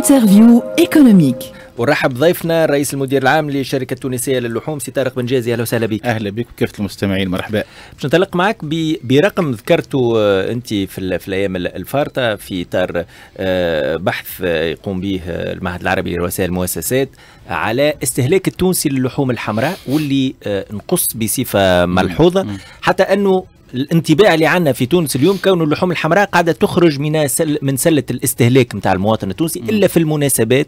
interview économique. ورحب ضيفنا الرئيس المدير العام للشركه التونسية للحوم سي طارق بن جازي أهلا وسهلا بك. أهلا بك وكافه المستمعين؟ مرحبا. باش ننطلق معك برقم ذكرته آه، أنت في, في الأيام الفارطة في إطار آه، بحث آه، يقوم به المعهد العربي لرؤساء المؤسسات على استهلاك التونسي للحوم الحمراء واللي نقص بصفة ملحوظة حتى أنه الانطباع اللي عندنا في تونس اليوم كون اللحوم الحمراء قاعدة تخرج من سل من سلة الاستهلاك نتاع المواطن التونسي إلا في المناسبات.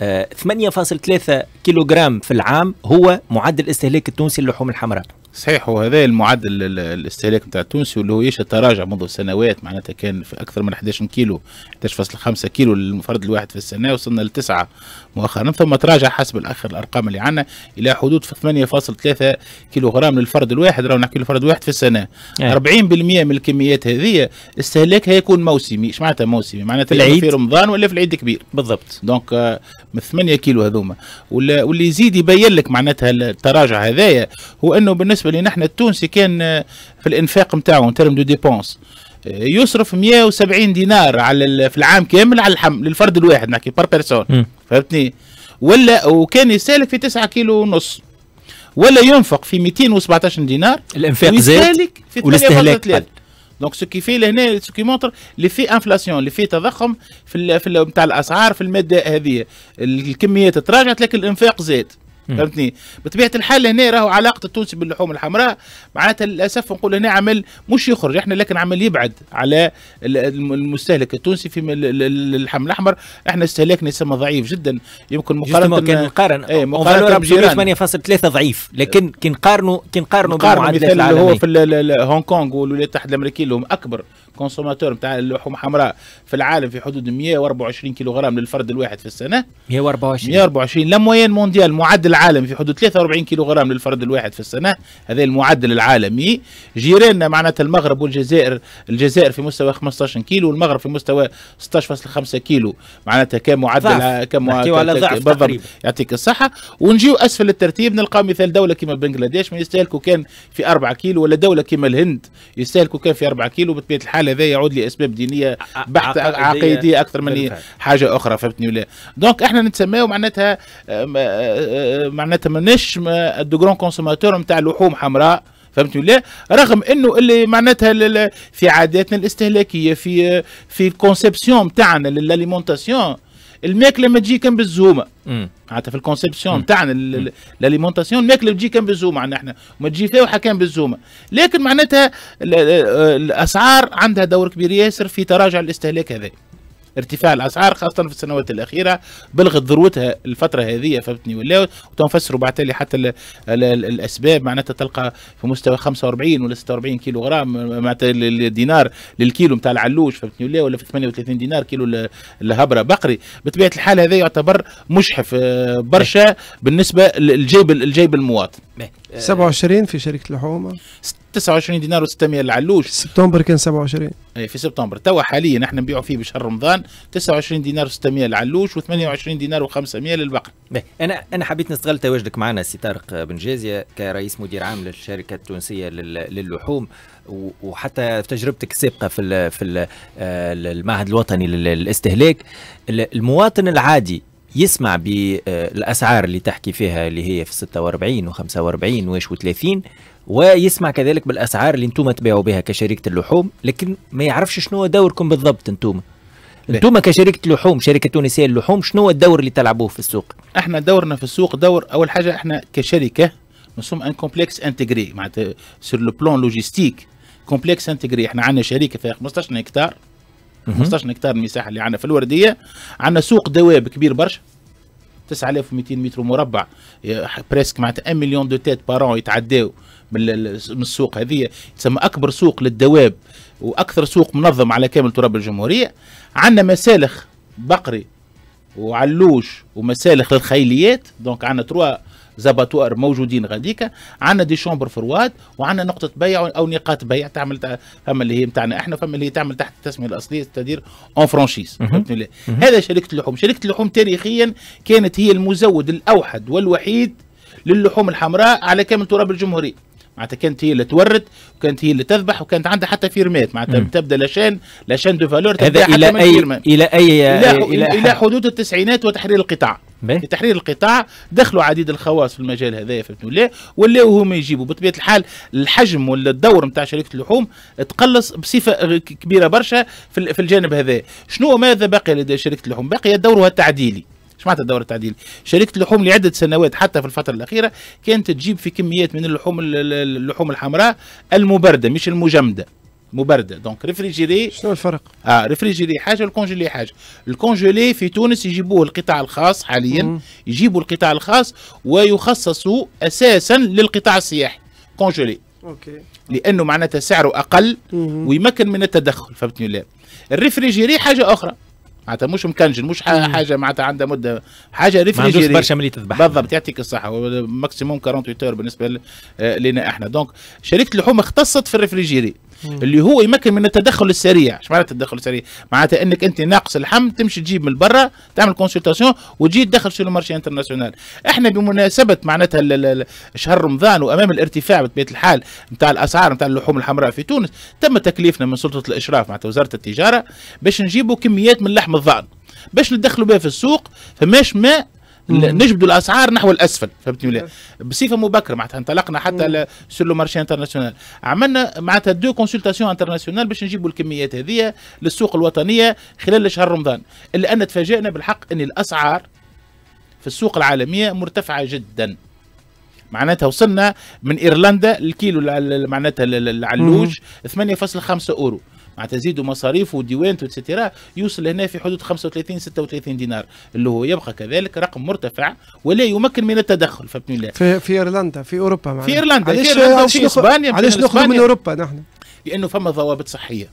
8.3 آه، كيلوغرام في العام هو معدل استهلاك التونسي للحوم الحمراء. صحيح وهذا المعدل الاستهلاك نتاع التونسي واللي هو يشهد تراجع منذ سنوات معناتها كان في أكثر من 11 كيلو 11.5 كيلو للفرد الواحد في السنة وصلنا لتسعة مؤخرا. ثم تراجع حسب الآخر الأرقام اللي عندنا إلى حدود 8.3 كيلو غرام للفرد الواحد. راهو نحكي الفرد الواحد في السنة. 40% من الكميات هذه استهلاكها يكون موسمي. إيش معناتها موسمي؟ معناتها في, في رمضان ولا في العيد الكبير بالضبط. donc آه، من 8 كيلو هذوما. واللي يزيد يبين لك معناتها التراجع هذايا هو أنه بالنسبة لنا إحنا التونسي كان آه، في الإنفاق نتاعو terme de dépenses يصرف 170 دينار على في العام كامل على اللحم للفرد الواحد نحكي par personne فهمتني؟ ولا وكان يستهلك في 9 كيلو ونص ولا ينفق في 217 دينار الإنفاق زاد والاستهلاك donc ce qui fait لهنا ce qui montre اللي في inflation اللي في تضخم في في نتاع الأسعار في المادة هذه. الكميات تراجعت لكن الإنفاق زاد. فهمتني؟ بطبيعة الحال هنا راهو علاقة التونسي باللحوم الحمراء معناتها للأسف نقول هنا عمل مش يخرج إحنا لكن عمل يبعد على المستهلك التونسي في اللحم الأحمر. إحنا استهلاكنا يسمى ضعيف جدا يمكن مقارنة كان نقارن إيه مقارنة 8.3 ضعيف لكن كي نقارنوا كي نقارنوا بالمعدلات العالميه هو في هونغ كونغ والولايات المتحدة الأمريكية اللي هم أكبر consommateur نتاع اللحوم الحمراء في العالم في حدود 124 كيلو غرام للفرد الواحد في السنة. 124 124 la moyenne mondiale معدل العالمي في حدود 43 كيلو غرام للفرد الواحد في السنة. هذا المعدل العالمي. جيراننا معناتها المغرب والجزائر الجزائر في مستوى 15 كيلو والمغرب في مستوى 16.5 كيلو. معناتها كمعدل كمعدل بالضبط. يعطيك الصحة. ونجيو أسفل الترتيب. نلقاو مثال دولة كما بنغلاديش ما يستهلكوا كان في 4 كيلو ولا دولة كما الهند يستهلكوا كان في 4 كيلو بطبيعة الحال هذا يعود لأسباب دينية بحته عقيديه أكثر من حاجة أخرى فهمتني ولا؟ donc إحنا نتسماو معناتها معناتها ماناش de grands consommateurs نتاع لحوم حمراء فهمت ولا؟ رغم إنه اللي معناتها في عاداتنا الاستهلاكية في في ال conception نتاعنا ل l'alimentation الماكله ما تجي كان بالزومة. معناتها في ال conception نتاعنا ال alimentation الماكله تجي كان بالزومة. عندنا إحنا ما تجي فيها كان بالزومة. لكن معناتها الأسعار عندها دور كبير. ياسر في تراجع الاستهلاك هذا. ارتفاع الأسعار خاصة في السنوات الأخيرة بلغت ذروتها الفترة هذه فهمتني؟ ولا وتنفسروا بعتلي حتى ال ال الأسباب معناتها تلقى في مستوى 45 ولا 46 كيلو غرام معناتها الدينار للكيلو نتاع العلوش فهمتني؟ ولا ولا في 38 دينار كيلو الهبره بقري. بطبيعة الحال هذا يعتبر مشحف آه، برشا بالنسبة للجيب الجيب المواطن. 27 في شركة اللحوم 29 دينار و600 العلوش سبتمبر كان 27 اي في سبتمبر. توا حاليا إحنا نبيعوا فيه بشهر رمضان. 29 دينار و600 العلوش و28 دينار و500 للبقر. أنا أنا حبيت نستغل تواجدك معنا سي طارق بن جازية كرئيس مدير عام للشركة التونسية للحوم وحتى في تجربتك السابقة في في آه، المعهد الوطني للاستهلاك المواطن العادي يسمع بالاسعار اللي تحكي فيها اللي هي في 46 و45 واش و30 ويسمع كذلك بالأسعار اللي أنتم تبيعوا بها كشركه اللحوم لكن ما يعرفش شنو دوركم بالضبط أنتم. أنتم كشركه لحوم شركة تونسية للحوم شنو الدور اللي تلعبوه في السوق؟ إحنا دورنا في السوق دور أول حاجة إحنا كشركة nous sommes un complexe intégré معناتها sur le plan logistique complexe intégré إحنا عندنا شركة فيها 15 هكتار 15 هكتار المساحة اللي عندنا في الوردية. عندنا سوق دواب كبير برشا. 9200 متر مربع. presque معناتها 1 million de têtes par an يتعداو من السوق هذه. تسمى أكبر سوق للدواب وأكثر سوق منظم على كامل تراب الجمهورية. عندنا مسالخ بقري وعلوش ومسالخ للخيليات. donc عندنا trois abattoirs موجودين غاديكا عندنا des chambres froides وعندنا نقطة بيع أو نقاط بيع تعمل فما اللي هي نتاعنا إحنا فما اللي هي تعمل تحت التسمية الأصلية c'est-à-dire en franchise هذا شركة اللحوم. شركة اللحوم تاريخيا كانت هي المزود الأوحد والوحيد للحوم الحمراء على كامل تراب الجمهورية. معناتها كانت هي اللي تورد وكانت هي اللي تذبح وكانت عندها حتى فيرمات معناتها. تبدأ la chaîne la chaîne de valeur هذا تبدا حتى إلى من اي. إلى اي إلى إلى إلى حدود التسعينات وتحرير القطاع. في تحرير القطاع دخلوا عديد الخواص في المجال هذايا فهمتوا ولا ولاو هما يجيبوا. بطبيعة الحال الحجم ولا الدور نتاع شركة اللحوم تقلص بصفة كبيرة برشا في ال- في الجانب هذا شنو ماذا بقي لدى شركة اللحوم؟ بقي دورها التعديلي. إيش معناتها الدور التعديلي؟ شركة اللحوم لعدة سنوات حتى في الفترة الأخيرة كانت تجيب في كميات من اللحوم ال- ال- اللحوم الحمراء المبردة مش المجمدة. مبرده donc réfrigéré شنو الفرق؟ آه réfrigéré حاجة وال congelé حاجة. ال congelé في تونس يجيبوه القطاع الخاص حاليا مم. يجيبوا القطاع الخاص ويخصصوا أساسا للقطاع السياحي. congelé OK. لأنه معناتها سعره أقل ويمكن من التدخل فهمتني ولا ال réfrigéré حاجة أخرى. معناتها مش مكنجل مش حاجة معناتها عندها مدة. حاجة ما عندوش réfrigéré. برشا ملي تذبح بالضبط يعطيك الصحة. maximum 48 heures بالنسبة آه، لنا إحنا. donc شركه اللحوم اختصت في ال réfrigéré. اللي هو يمكن من التدخل السريع. إيش معنى التدخل السريع؟ معناتها إنك أنت ناقص اللحم تمشي تجيب من برا تعمل consultation وتجي تدخل في ال marché international إحنا بمناسبة معناتها شهر رمضان وأمام الارتفاع بطبيعة الحال نتاع الأسعار نتاع اللحوم الحمراء في تونس تم تكليفنا من سلطة الإشراف معناتها وزارة التجارة باش نجيبوا كميات من لحم الضأن باش ندخلوا بها في السوق باش ما نجبدوا الأسعار نحو الأسفل فهمتني ولا؟ بصفة مبكرة معناتها انطلقنا حتى sur le marché international عملنا معناتها deux consultations internationales باش نجيبوا الكميات هذه للسوق الوطنية خلال شهر رمضان. الا أن تفاجئنا بالحق إن الأسعار في السوق العالمية مرتفعة جدا. معناتها وصلنا من إيرلندا الكيلو معناتها ال- ال- العلوج 8.5 أورو. معناتها زيدوا مصاريف وديوانة et cetera يوصل هنا في حدود 35 36 دينار اللي هو يبقى كذلك رقم مرتفع ولا يمكن من التدخل فهمتني لا في في إيرلندا في أوروبا معناها. في إيرلندا، في علاش إيرلندا علاش نخرج- علاش من. أوروبا نحن؟ لأنه فما ضوابط صحية.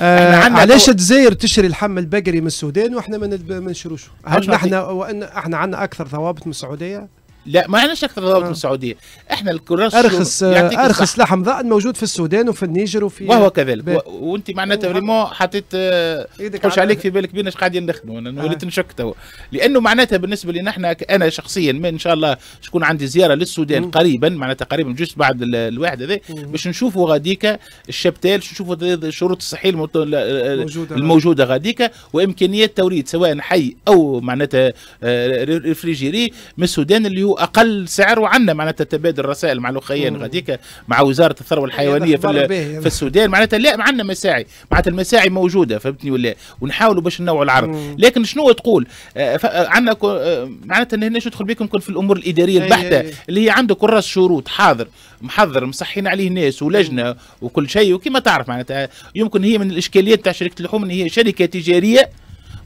آه علاش الجزائر تشري اللحم البقري من السودان وإحنا ما نشروش هل نحن وإن إحنا عندنا أكثر ضوابط من السعودية؟ لا ما عندناش أكثر ضوابط. من السعوديه إحنا الكراس أرخص آه أرخص. لحم ضأن موجود في السودان وفي النيجر وفي وهو كذلك. و- وأنت معناتها فريمون حطيت آه، تخش عليك في بالك بينا إيش قاعدين نخدموا أنا آه. وليت نشك تو لأنه معناتها بالنسبة لنا إحنا أنا شخصيا ما إن شاء الله تكون عندي زيارة للسودان مم. قريبا معناتها قريبا جوست بعد ال- الواحد هذا. باش نشوفوا غاديكا الشبتال نشوفوا الشروط الصحية المت- موجودة. الموجودة غاديكا وإمكانيات توريد سواء حي أو معناتها ري- ريفريجيري من السودان اللي هو أقل سعر وعندنا معناتها تبادل رسائل مع الأخيين مم. غاديكا مع وزارة الثروة الحيوانية في. في السودان معناتها لا عندنا مساعي معناتها المساعي موجودة فهمتني ولا ونحاولوا باش ننوعوا العرض مم. لكن شنو تقول آه، آه، عندنا آه، معناتها هناش ندخل بكم كل في الأمور الإدارية البحتة. اللي هي عنده كراس شروط حاضر محضر مصحين عليه ناس ولجنة وكل شيء وكما تعرف معناتها يمكن هي من الإشكاليات تاع شركة اللحوم إن هي شركة تجارية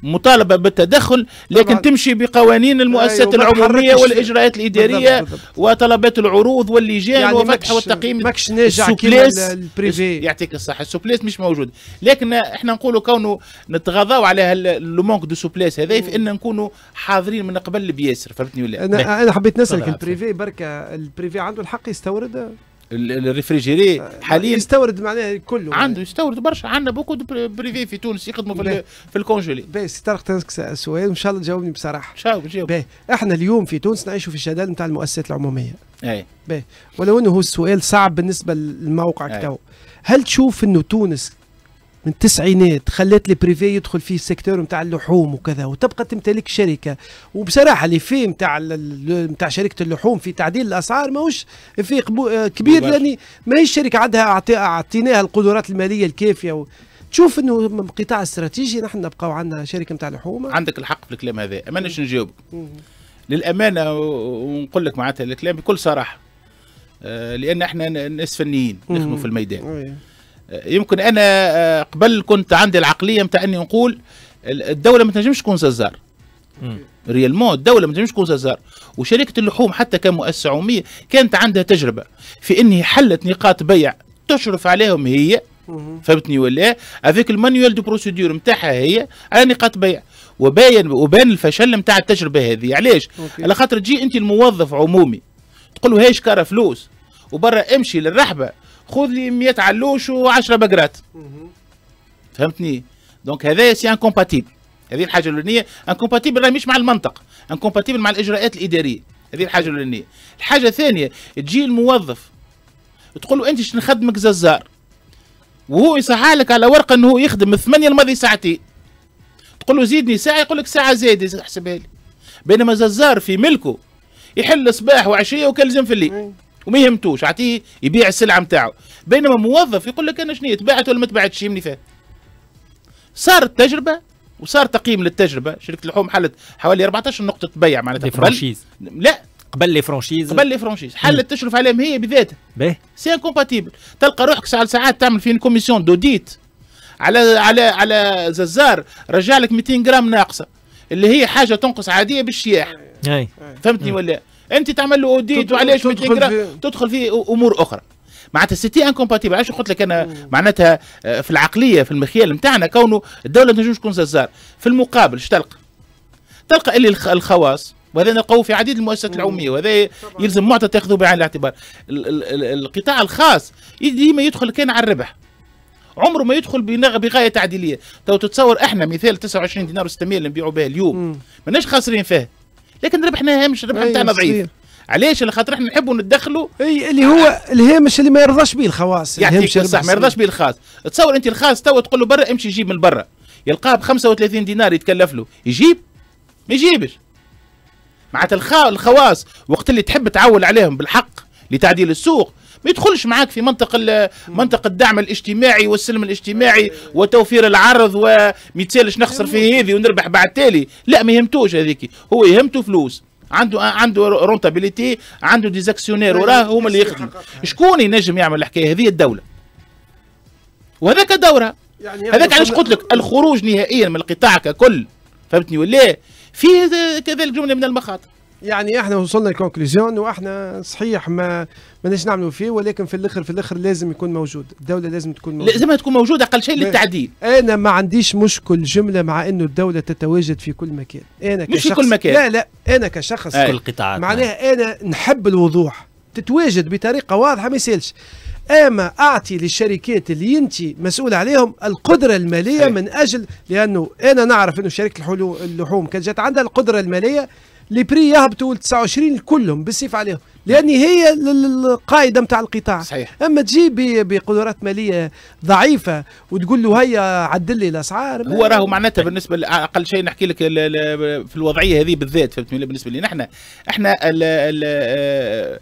مطالبة بالتدخل لكن طبعاً. تمشي بقوانين المؤسسات وما العمومية. والإجراءات الإدارية بالضبط، بالضبط. وطلبات العروض واللجان يعني وفتح والتقييم ماكش ناجع كيما ال privé يعطيك الصحة ال souplesse مش موجود لكن إحنا نقولوا كونه نتغاضاو على لو مونك دو سوبليس هذا في إن نكونوا حاضرين من قبل بياسر فهمتني ولا. أنا أنا حبيت نسألك. البريفي بركة البريفي عنده الحق يستورد الريفريجيري حاليا يستورد معناها كله. عنده يستورد برشا. عندنا بوكو بريفي في تونس يخدموا في باهي. في الكونجولي. باهي سي طارق تسأل سؤال وإن شاء الله تجاوبني بصراحة. شاو نجاوب باهي إحنا اليوم في تونس نعيشوا في شلال نتاع المؤسسات العمومية. اي ولو إنه هو السؤال صعب بالنسبة للموقع أي. تو هل تشوف إنه تونس من التسعينات خلت ال privé يدخل في ال secteur نتاع اللحوم وكذا وتبقى تمتلك شركة. وبصراحة اللي في نتاع نتاع شركة اللحوم في تعديل الأسعار ماهوش في آه، كبير. لأني ما هي الشركة عندها أعطيناها القدرات المالية الكافية. و... تشوف انه قطاع استراتيجي نحن نبقاو عندنا شركة نتاع لحوم عندك الحق في الكلام هذا. مانيش نجاوبك. للأمانة ونقول لك معناتها الكلام بكل صراحة. آه، لأن إحنا ناس فنيين نخدموا مم. في الميدان. أي. يمكن أنا آه، قبل كنت عندي العقلية نتاع إني نقول ال- الدولة ما تنجمش تكون جزار مم. réellement الدولة ما تنجمش تكون جزار وشركة اللحوم حتى كمؤسسة عمومية كانت عندها تجربة في انها حلت نقاط بيع تشرف عليهم هي. فهمتني ولا avec ال manuel de procédures نتاعها هي على نقاط بيع. وباين وبان الفشل نتاع التجربة هذه. علاش. على خاطر تجي أنت الموظف عمومي تقول له هاي شكاره فلوس وبرا امشي للرحبة. خذ لي 100 علوش و10 بقرات. فهمتني؟ donc هذا c'est incompatible. هذه الحاجة الأولانية. incompatible راهي مش مع المنطق. incompatible مع الإجراءات الإدارية. هذه الحاجة الأولانية. الحاجة الثانية تجي الموظف تقول له أنت شنو نخدمك جزار وهو يصحح لك على ورقة إنه هو يخدم من 8 الماضي ساعتين؟ تقول له زيدني ساعة يقول لك ساعة زايدة. احسبها لي. بينما ززار في ملكه يحل صباح وعشية وكلزم في الليل. وما يهمتوش عطيه يبيع السلعة نتاعو بينما موظف يقول لك أنا شنو تباعت ولا ما تباعتش يمني فيها. صارت تجربة وصار تقييم للتجربة. شركة اللحوم حلت حوالي 14 نقطة بيع معناتها. قبل لا. قبل لي فرانشيز. قبل لي فرانشيز. حلت تشرف عليهم هي بذاتها. باهي سي انكومباتيبل تلقى روحك ساعات ساعات تعمل في كوميسيون دوديت على على على جزار رجع لك 200 جرام ناقصة. اللي هي حاجة تنقص عادية بالشياح. اي فهمتني ولا؟ أنت تعمل له audit وعلاش 200 جرام تدخل في أمور أخرى. معناتها c'était incompatible علاش قلت لك أنا معناتها آه، في العقلية في المخيال نتاعنا كونه الدولة تنجم تكون جزار في المقابل إيش تلقى؟ تلقى اللي الخواص وهذا نلقوه في عديد المؤسسات العمومية وهذا يلزم معطى تأخذه بعين الاعتبار. القطاع الخاص ديما يدخل كان على الربح. عمره ما يدخل بغاية تعديلية. تو تتصور إحنا مثال 29 دينار و600 اللي نبيعوا بها اليوم. ماناش خاسرين فيه لكن ربحنا هامش الربح نتاعنا ضعيف. علاش اللي خاطر إحنا نحبوا ندخلوا؟ أي اللي هو الهامش اللي ما يرضاش به الخواص يعطيك صح ما يرضاش به الخاص. تصور أنت الخاص تو تقول له برا امشي جيب من برا. يلقاه ب 35 دينار يتكلف له. يجيب؟ ما يجيبش. معناتها الخواص وقت اللي تحب تعول عليهم بالحق لتعديل السوق ما يدخلش معاك في منطق منطق الدعم الاجتماعي والسلم الاجتماعي وتوفير العرض وما يتسالش نخسر في هذه ونربح بعد تالي. لا ما يهمتوش هذيك. هو يهمته فلوس. عنده عنده rentabilité عنده des actionnaires وراه هما اللي يخدموا شكون ينجم يعمل الحكاية هذه؟ الدولة. وهذاك دورها يعني هذاك علاش قلت لك؟ الخروج نهائيا من القطاع ككل. فهمتني ولا؟ فيه كذلك جمله من المخاطر. يعني إحنا وصلنا لكونكلوزيون وإحنا صحيح ما ماناش نعملوا فيه ولكن في الآخر في الآخر لازم يكون موجود. الدولة لازم تكون موجودة. لازم تكون موجودة أقل شيء للتعديل. أنا ما عنديش مشكل جملة مع إنه الدولة تتواجد في كل مكان. أنا كشخص مش في كل مكان. لا لا أنا كشخص في كل قطاعات معناها أنا نحب الوضوح. تتواجد بطريقة واضحة ما يسألش. أما أعطي للشركات اللي أنت مسؤول عليهم القدرة المالية صحيح. من أجل لأنه أنا نعرف إنه شركة اللحوم كانت جات عندها القدرة المالية لي بري يهبطوا ل 29 كلهم بالسيف عليهم. لأن هي القاعده نتاع القطاع. صحيح. أما تجي بقدرات مالية ضعيفة وتقول له هيا عدل لي الأسعار هو راهو معناتها بالنسبة أقل شيء نحكي لك في الوضعية هذه بالذات فهمتني؟ بالنسبة لنا إحنا إحنا ال ال آه،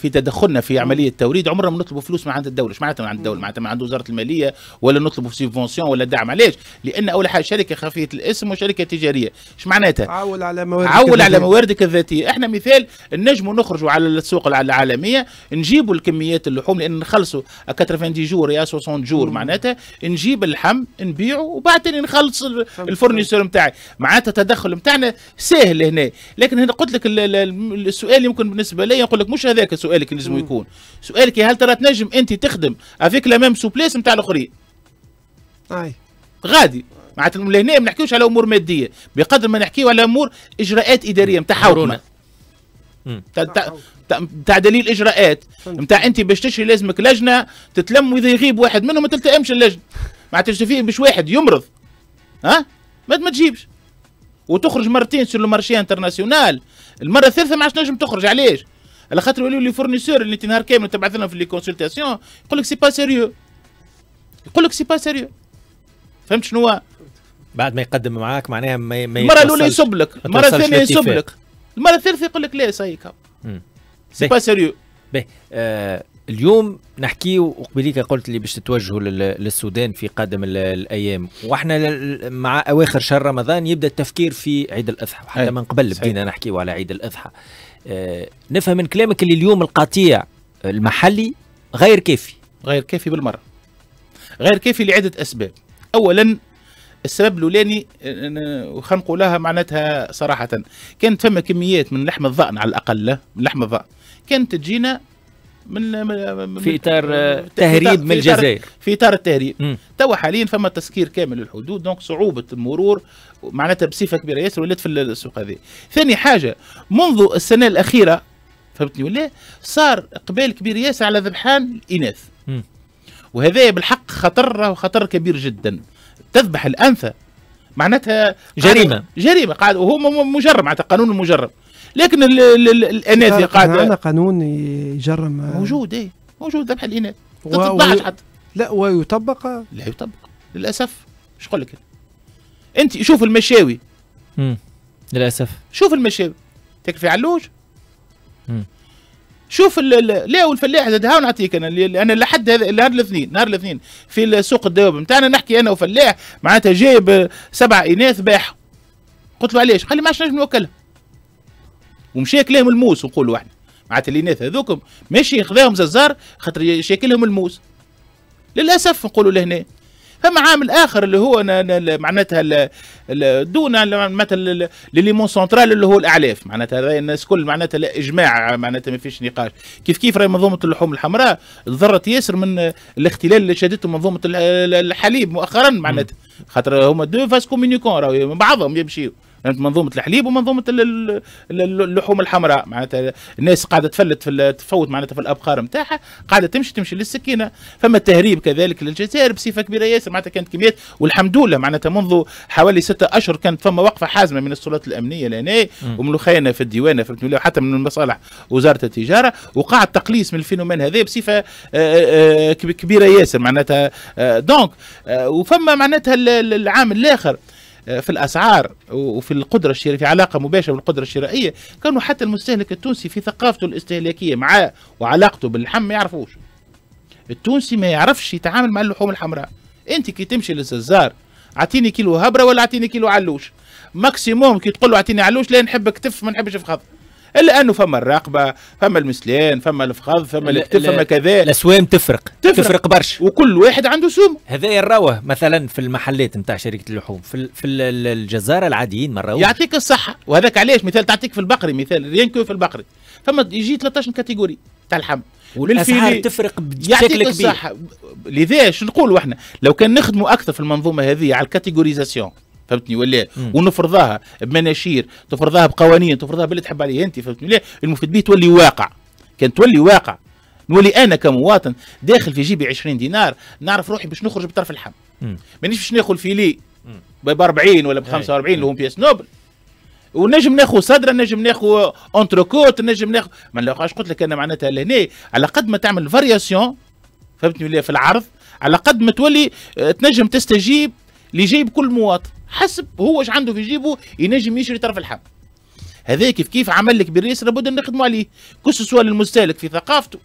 في تدخلنا في عملية التوريد عمرنا ما نطلبوا فلوس من عند الدولة. إيش معناتها من عند الدولة؟ معناتها من عند وزارة المالية ولا نطلبوا subvention ولا دعم؟ علاش لأن أول حاجة شركة خفية الاسم وشركة تجارية. إيش معناتها؟ عول على مواردك عول على مواردك الذاتية. إحنا مثال نجموا نخرجوا على السوق العالمية نجيبوا الكميات اللحوم لأن نخلصوا 90 jours يا 60 jours معناتها نجيب اللحم نبيعه وبعد نخلص ال fournisseur نتاعي معناتها التدخل نتاعنا سهل هنا لكن هنا قلت لك السؤال يمكن بالنسبة لي نقول لك مش هذاك سؤالك لازم يكون. سؤالك هل ترى تنجم أنت تخدم avec la même souplesse نتاع الآخرين؟ أي. غادي. معناتها لهنا ما نحكيوش على أمور مادية. بقدر ما نحكيو على أمور إجراءات إدارية نتاع حوكمه تاع دليل إجراءات. نتاع أنت باش تشري لازمك لجنة تتلم وإذا يغيب واحد منهم ما تلتئمش اللجنة. معناتها فيه باش واحد يمرض. ها؟ ما تجيبش. وتخرج مرتين sur le marché international المرة الثالثة ما عادش نجم تخرج علاش؟ على خاطر يقولوا les fournisseurs اللي انت نهار كامل تبعث لهم في les consultations يقول لك c'est pas sérieux يقول لك c'est pas sérieux فهمت شنو بعد ما يقدم معاك معناها ما ما المرة الأولى يصب لك. المرة الثانية يصب لك. المرة الثالثة يقول لك لا صايك c'est pas sérieux باهي آه اليوم نحكي وقبليك قلت لي باش تتوجهوا للسودان في قادم الأيام. وإحنا مع أواخر شهر رمضان يبدأ التفكير في عيد الأضحى. حتى من قبل بدينا نحكيو على عيد الأضحى. آه نفهم من كلامك اللي اليوم القطيع المحلي غير كافي. غير كافي بالمرة. غير كافي لعدة أسباب. اولا السبب الأولاني وخلينا نقولها معناتها صراحة كانت فما كميات من لحم الضأن على الأقل من لحم الضأن. كانت تجينا من, من في إطار تهريب من الجزائر. في إطار التهريب. توا حاليا فما تسكير كامل للحدود donc صعوبة المرور معناتها بصفة كبيرة ياسر ولات في السوق هذه. ثاني حاجة منذ السنة الأخيرة فهمتني ولا؟ صار إقبال كبير ياسر على ذبحان الإناث. وهذا بالحق خطر وخطر كبير جدا. تذبح الأنثى. معناتها جريمة. جريمة. قاعد وهو مجرم معناتها قانون المجرم لكن الاناثي قاعد عندنا قانون يجرم. موجود إيه. موجود ذبح الإناث. و- تتبعش و- حتى. لا ويطبق؟ لا يطبق للأسف. مش نقول لك؟ أنت شوف المشاوي. مم. للأسف. شوف المشاوي. تاكل في علوش مم. شوف لا والفلاح زاد؟ نعطيك أنا أنا لحد هذا نهار الاثنين نهار الاثنين في سوق الدواب. نتاعنا نحكي أنا وفلاح معناتها جايب سبع إناث باح قلت له علاش؟ قال لي ما عادش نجم نوكلها ومشى كلاهم الموس نقولوا إحنا. معناتها الإناث هذوكم ماشي خذاهم ززار خاطرش كلاهم الموس. للأسف نقولوا لهنا. فما عامل آخر اللي هو معناتها donc ال- l'élément central اللي هو الأعلاف. معناتها الناس كل معناتها لا إجماع معناتها ما فيش نقاش. كيف كيف راهي منظومة اللحوم الحمراء؟ تضرت ياسر من الاختلال اللي شهدته منظومة ال- ال- الحليب مؤخرا معناتها. خاطر هما deux vases communicants راهو بعضهم يمشيوا منظومة الحليب ومنظومة ال- ال- ال- اللحوم الحمراء. معناتها الناس قاعدة تفلت في تفوت معناتها في الابقار نتاعها قاعدة تمشي تمشي للسكينة. فما التهريب كذلك للجزائر بصفة كبيرة ياسر معناتها كانت كميات. والحمد لله معناتها منذ حوالي ستة أشهر كانت فما وقفة حازمة من السلطات الأمنية لهنا. ومن اخياننا في الديوانة ولا حتى من مصالح وزارة التجارة. وقاعد تقليص من ال phénomène هذا بصفة آه، آه، كب- كبيرة ياسر معناتها. donc آه، وفما معناتها ال- ال- العامل الآخر في الأسعار وفي القدرة الشرائية في علاقة مباشرة بالقدرة الشرائية. كانوا حتى المستهلك التونسي في ثقافته الاستهلاكية معاه وعلاقته باللحم ما يعرفوش. التونسي ما يعرفش يتعامل مع اللحوم الحمراء. أنت كي تمشي للززار أعطيني كيلو هبرة ولا أعطيني كيلو علوش؟ maximum كي تقول له أعطيني علوش لا نحب كتف ما نحبش فخذ إلا أنه فما الرقبة فما المسلان فما الفخذ فما لا- فما كذا. الأسوام تفرق تفرق. تفرق برشا. وكل واحد عنده سوم. هذا تراه مثلا في المحلات نتاع شركة اللحوم في في ال- ال- الجزاره العاديين ما يعطيك الصحة. وهذاك علاش؟ مثال تعطيك في البقري مثال rien que في البقري. فما يجي 13 catégories تاع اللحم والأسعار تفرق بشكل كبير. الصحة. لذا شو نقولوا إحنا؟ لو كان نخدموا أكثر في المنظومة هذه على ال catégorisation فهمتني؟ ولا. ونفرضها بمناشير تفرضها بقوانين تفرضها باللي تحب عليه أنت فهمتني؟ لا المفيد به تولي واقع. كان تولي واقع. نولي أنا كمواطن داخل في جيبي 20 دينار نعرف روحي باش نخرج بطرف لحم. مانيش باش ناكل filet. ب 40 ولا ب 45 اللي هم pièces nobles. ونجم ناخذ صدرة نجم ناخذ entrecôte نجم ناخذ ما نلاقاش قلت لك أنا معناتها لهنا على قد ما تعمل variation فهمتني؟ ولا في العرض على قد ما تولي آه، تنجم تستجيب لجيب كل مواطن حسب هو إيش عنده في جيبه ينجم يشري طرف لحم هذا كيف كيف عمل لك بالريس لابد أن نخدموا عليه. كل سؤال المستهلك في ثقافته.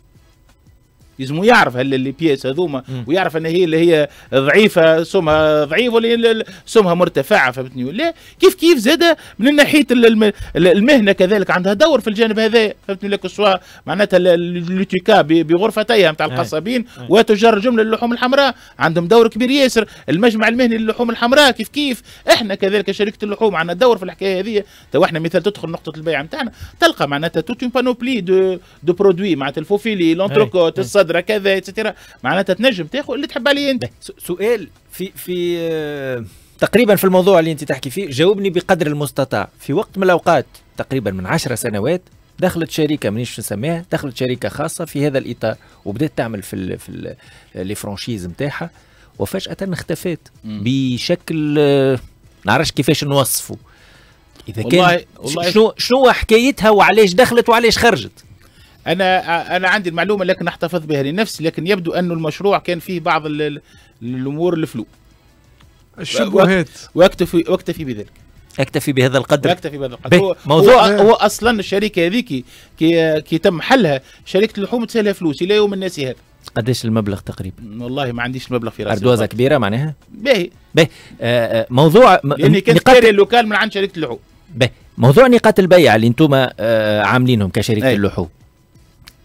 لازم يعرف هل اللي بياس هذوما. ويعرف أن هي اللي هي ضعيفة سمها ضعيف ولا سمها مرتفعة فهمتني ولا كيف كيف زاد من ناحية ال- الم- المهنة كذلك عندها دور في الجانب هذا فهمتني لك سواء معناتها اللوتيكا بغرفتيها نتاع. القصابين. وتجار جمله اللحوم الحمراء عندهم دور كبير ياسر المجمع المهني للحوم الحمراء كيف كيف إحنا كذلك شركة اللحوم عندنا دور في الحكاية هذه تو إحنا مثال تدخل نقطة البيع نتاعنا تلقى معناتها toute une panoplie de de produits معناتها ال faux-filet l'entrecôte. الصدره كذا et cetera معناتها تنجم تاخذ اللي تحب عليه أنت. سؤال في في آه، تقريبا في الموضوع اللي أنت تحكي فيه جاوبني بقدر المستطاع. في وقت من الأوقات تقريبا من عشر سنوات دخلت شركة مانيش نسميها دخلت شركة خاصة في هذا الإطار وبدأت تعمل في ال في ال les franchises نتاعها وفجأة اختفت. بشكل آه، نعرفش كيفاش نوصفه. إذا والله- كان والله- شنو شنو حكايتها وعلاش دخلت وعلاش خرجت. أنا أنا عندي المعلومة لكن أحتفظ بها لنفسي لكن يبدو انه المشروع كان فيه بعض ال- ال- الأمور ال flou الشبهات وأكتفي وأكتفي بذلك. أكتفي بهذا القدر. وأكتفي بهذا القدر. هو, موضوع- هو, هو أصلا الشركة هذيك كي كي تم حلها شركه اللحوم تسالها فلوس إلى يوم الناس هذا. قداش المبلغ تقريبا؟ والله ما عنديش المبلغ في راسي. ardoise كبيرة معناها؟ باهي آه، آه، موضوع لأني كنت نقاط ال local من عند شركه اللحوم. به. موضوع نقاط البيع اللي أنتم آه، عاملينهم كشركه أي. اللحوم.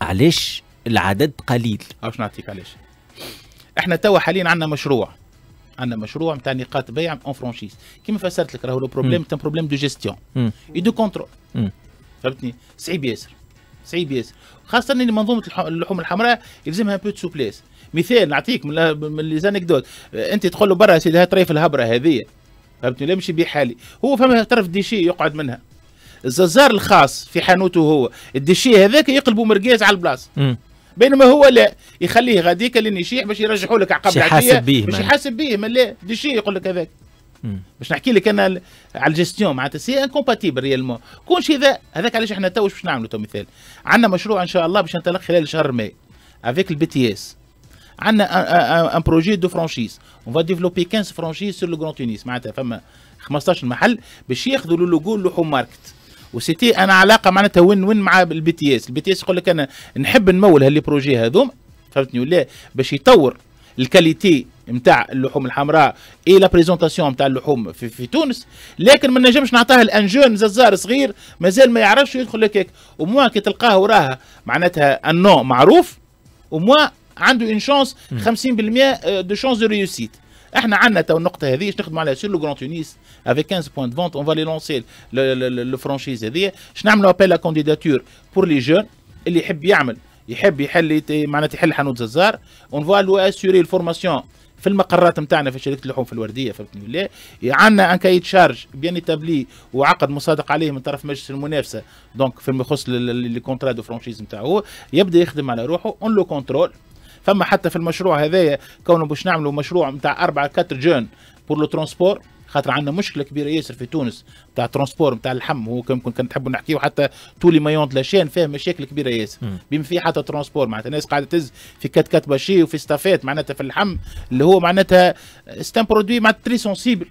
علاش العدد قليل؟ عاوش نعطيك علاش؟ إحنا توا حاليا عندنا مشروع عندنا مشروع نتاع نقاط بيع en franchise كيما فسرت لك راهو le problème تاع problème de gestion. et de contrôle. فهمتني؟ صعيب ياسر صعيب ياسر خاصة إن منظومة اللحوم الحمراء يلزمها peu souplesse مثال نعطيك من, les anecdotes أنت تقول له برا سيدي هات ريف الهبرة هذه. فهمتني؟ لا مشي بيه حالي هو فما طرف déchet يقعد منها. الززار الخاص في حانوته هو. ال déchet هذاك يقلبوا مرقاز على البلاصة. بينما هو لا يخليه غاديك لين يشيح باش يرجعوا لك عقب باش يحاسب بيه باش. يحاسب بيه ما لا déchet يقول لك هذاك. باش نحكي لك أنا على الجستيون معناتها c'est incompatible réellement كونش هذا هذاك علاش إحنا تو باش نعملوا تو مثال. عندنا مشروع إن شاء الله باش ننطلق خلال شهر ماي avec ال BTS عندنا un projet de franchise on va développer 15 franchises sur le Grand Tunis معناتها فما 15 محل باش ياخذوا le logo اللحوم Market. وسيتي أنا علاقة معناتها وين وين مع ال BTS ال BTS يقول لك أنا نحب نمول ها les projets هذوم فهمتني ولا؟ باش يطور ال qualité نتاع اللحوم الحمراء et la présentation نتاع اللحوم في, في تونس. لكن ما نجمش نعطاه ل un jeune ززار صغير مازال ما يعرفش يدخل هكاك. وموا كي تلقاه وراها معناتها ال nom معروف وموا عنده une chance 50% de chance de réussite إحنا عندنا تو النقطة هذه نخدموا عليها sur le Grand Tunis avec 15 points vente on va les lancer le franchise هذه. باش نعملوا appel à la candidature pour les jeunes اللي يحب يعمل يحب يحل معناتها يحل حانوت ززار on va lui assurer ال formation في المقرات نتاعنا في شركة اللحوم في الوردية فهمتني ولا؟ عندنا un cahier des charges bien établi وعقد مصادق عليه من طرف مجلس المنافسة. donc فيما يخص les contrats de franchise نتاعو يبدأ يخدم على روحه on le contrôle فما حتى في المشروع هذايا كونه باش نعملوا مشروع نتاع أربعة quatre jeunes pour le transport خاطر عندنا مشكلة كبيرة ياسر في تونس تاع transport نتاع اللحم هو كمكن كان نحبوا نحكيو حتى tous les maillons la chaîne فيه مشاكل كبيرة ياسر. بما فيه حتى transport معناتها الناس قاعدة تهز في quatre-quatre bâchée وفي ستافات معناتها في اللحم اللي هو معناتها c'est un produit معناتها très sensible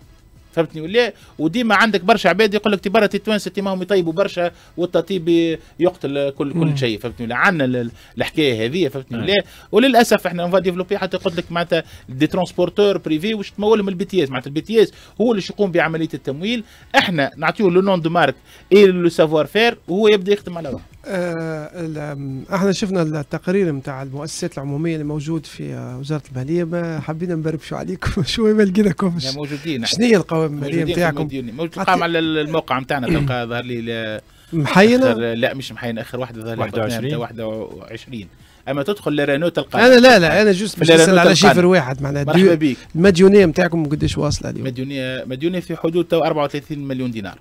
فهمتني ولا وديما عندك برشا عباد يقول لك تي برا التوانسة تي ماهم يطيبوا برشا والتطيب يقتل كل كل شيء فهمتني؟ ولا عندنا الحكاية هذه فهمتني؟ ولا وللأسف إحنا on a développé حتى قلت لك معناتها des transporteurs privés باش تمولهم ال BTS معناتها ال BTS هو اللي يقوم بعملية التمويل. إحنا نعطيوه le nom de marque et le savoir faire وهو يبدأ يخدم على روحه. إحنا شفنا التقرير نتاع المؤسسات العمومية اللي موجود في آه، وزارة المالية. ما حبينا نبربشوا عليكم شوية ما لقيناكمش موجودين. شنو هي القوائم المالية نتاعكم؟ موجود القائمه على الموقع نتاعنا تلقى ظهر لي محينة؟ لا مش محينة آخر واحدة ظهر لي 21 21 أما تدخل ل RNE تلقى. أنا لا لا أنا juste باش نسال على chiffre واحد معناها مرحبا بك. المديونية نتاعكم قداش واصلة اليوم؟ مديونية مديونية في حدود 34 مليون دينار.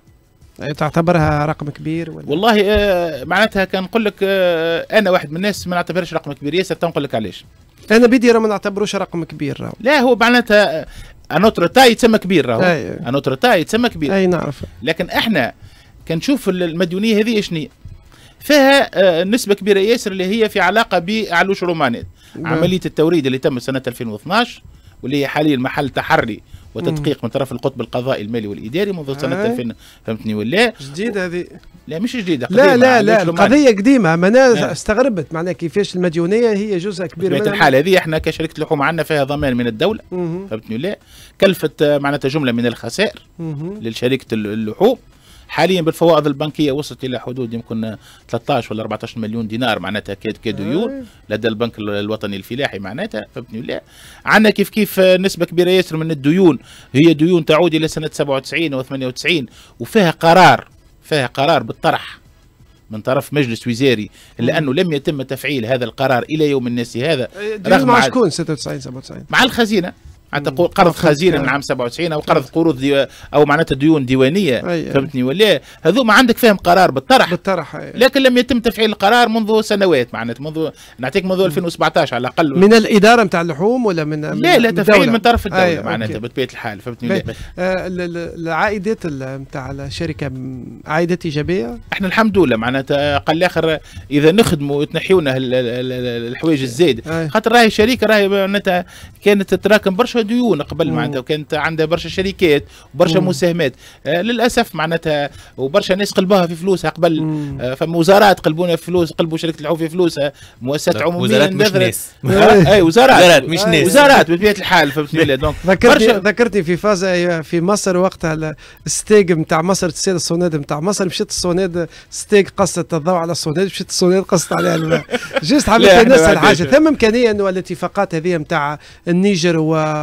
تعتبرها رقم كبير ولا؟ والله آه معناتها كان نقول لك آه أنا واحد من الناس ما نعتبرش رقم كبير. ياسر تنقول لك علاش؟ أنا بدي ما نعتبروش رقم كبير راهو. لا هو معناتها à notre taille يتسمى كبير راهو. à notre taille يتسمى كبير. أي نعرف لكن إحنا كنشوف المديونية هذه شنو فيها آه نسبة كبيرة ياسر اللي هي في علاقة بعلوش رومانيا عملية التوريد اللي تم سنة 2012 واللي هي حاليا محل تحري وتدقيق من طرف القطب القضائي المالي والإداري منذ سنة 2000 فهمتني ولا؟ جديده هذه. لا مش جديدة لا لا لا القضية قديمة ما أنا استغربت معناها كيفاش المديونية هي جزء كبير منها. الحال هذه إحنا كشركة لحوم عندنا فيها ضمان من الدولة فهمتني ولا؟ كلفت معناتها جملة من الخسائر لشركة اللحوم حاليا بالفوائد البنكية وصلت إلى حدود يمكن 13 ولا 14 مليون دينار معناتها كديون لدى البنك الوطني الفلاحي معناتها فهمتني ولا عندنا كيف كيف نسبة كبيرة ياسر من الديون هي ديون تعود إلى سنة 97 و 98 وفيها قرار فيها قرار بالطرح من طرف مجلس وزاري لأنه لم يتم تفعيل هذا القرار إلى يوم الناس هذا رغم مع شكون؟ 96 97 مع الخزينة. حتى قرض خزينة من عام 97 أو قرض قروض ديو أو معناتها ديون ديوانية فهمتني ولا؟ هذوما عندك فهم قرار بالطرح. بالطرح لكن لم يتم تفعيل القرار منذ سنوات معناتها منذ نعطيك منذ 2017 على الأقل. من الإدارة نتاع اللحوم ولا من لا لا تفعيل من طرف الدولة معناتها بطبيعة الحال فهمتني آه العائدات نتاع الشركة عائدات إيجابية؟ إحنا الحمد لله معناتها قال الآخر إذا نخدموا وتنحيونا الحوايج الزايد خاطر راهي شركه راهي معناتها كانت تتراكم برشا برشا ديون قبل معناتها وكانت عندها برشا شركات وبرشا مساهمات. آه للأسف معناتها وبرشا ناس قلبوها في فلوسها قبل. آه فما وزارات قلبونا في فلوس قلبوا شركة العوف في فلوسها مؤسسات عمومية وزارات مش ناس. أي وزارات. وزارات مش ناس. وزارات بطبيعة الحال فهمتني donc ذكرتني ذكرتني في فاز في مصر وقتها الستيج نتاع مصر تسير الصوناد نتاع مصر مشيت الصوناد ستيج قصت الضوء على الصوناد مشيت الصوناد قصت عليها الماء juste حبيت نسال حاجة ثم امكانيه انه الاتفاقات هذه نتاع النيجر و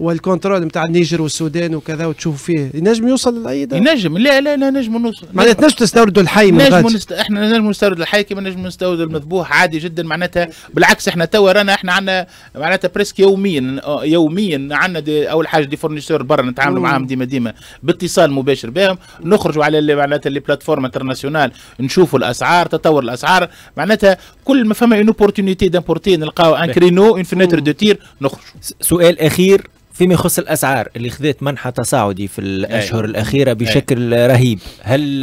وال contrôle نتاع النيجر والسودان وكذا وتشوفوا فيه. ينجم يوصل لاي ينجم. لا لا لا نجم نوصل. معناتها تنجم تستوردوا الحي من نجم نست... إحنا نجم نستورد الحي كما نجم نستورد المذبوح. عادي جدا. معناتها بالعكس إحنا توا رانا إحنا عندنا معناتها presque يوميا يوميا عندنا أول حاجة des fournisseurs برا نتعاملوا معاهم ديما ديما باتصال مباشر بهم. نخرجوا على معناتها les plateformes internationales نشوفوا الأسعار تطور الأسعار. معناتها كل ما فما une opportunité d'importer نلقاو un créneau une fenêtre de tir نخرجوا. سؤال أخير. فيما يخص الأسعار اللي خذت منحى تصاعدي في الأشهر أيه. الاخيره بشكل أيه. رهيب. هل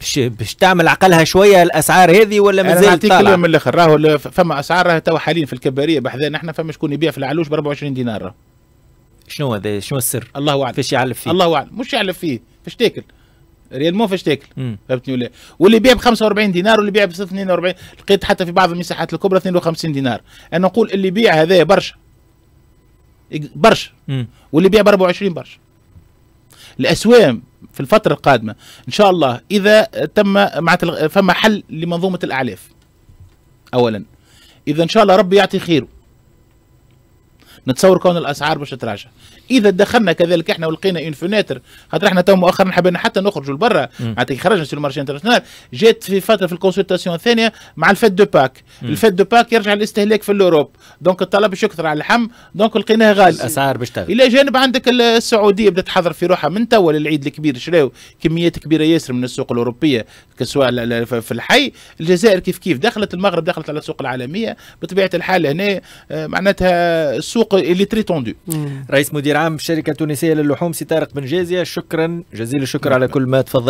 باش باش تعمل عقلها شوية الأسعار هذه ولا أنا مازال نعطيك طالعة؟ كلمه من الآخر. راهو فما اسعار راهي تو حاليا في الكبارية. بحذانا إحنا فما شكون يبيع في العلوش ب 24 دينار. شنو هذا؟ شنو السر؟ الله أعلم. فاش يعلف فيه. الله أعلم. مش يعلم فيه. فاش تاكل. ريال مو فاش تاكل. فهمتني ولا؟ واللي يبيع ب 45 دينار واللي يبيع ب 42 لقيت حتى في بعض المساحات الكبرى 52 دينار. أنا نقول اللي يبيع هذا برشا. مم. واللي يبيع ب 24 برشا الاسوام في الفترة القادمة إن شاء الله إذا تم مع فما حل لمنظومة الأعلاف. اولا. إذا إن شاء الله ربي يعطي خيره. نتصور كون الأسعار باش تتراجع إذا دخلنا كذلك إحنا ولقينا une fenêtre خاطر إحنا تو مؤخرا حبينا حتى نخرجوا لبرا. معناتها خرجنا في ال marché international جات في فترة في ال consultation الثانية مع ال fête de Pâques. مم. ال fête de Pâques يرجع الاستهلاك في ال Europe. donc الطلب باش يكثر على اللحم donc لقيناه غالي الأسعار باش تغلى. إلى جانب عندك السعودية بدأت تحضر في روحها من توا للعيد الكبير. شراو؟ كميات كبيرة ياسر من السوق الأوروبية. سواء ل- ل- في الحي. الجزائر كيف كيف؟ دخلت المغرب دخلت على السوق العالمية. بطبيعة الحال هنا آه، معناتها السوق اللي très tendu رئيس مدير عام الشركة التونسيه للحوم سي طارق بن جازيه شكرا جزيل الشكر على كل ما تفضل.